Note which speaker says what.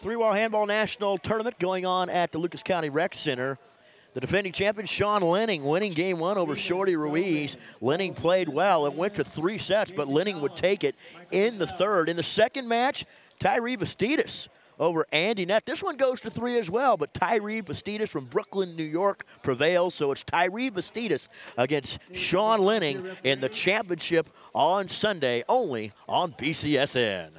Speaker 1: Three-Wall Handball National Tournament going on at the Lucas County Rec Center. The defending champion, Sean Lenning, winning game one over Shorty Ruiz. Lenning played well. It went to three sets, but Lenning would take it in the third. In the second match, Tyree Bastidas over Andy Net. This one goes to three as well, but Tyree Bastidas from Brooklyn, New York prevails. So it's Tyree Bastidas against Sean Lenning in the championship on Sunday, only on BCSN.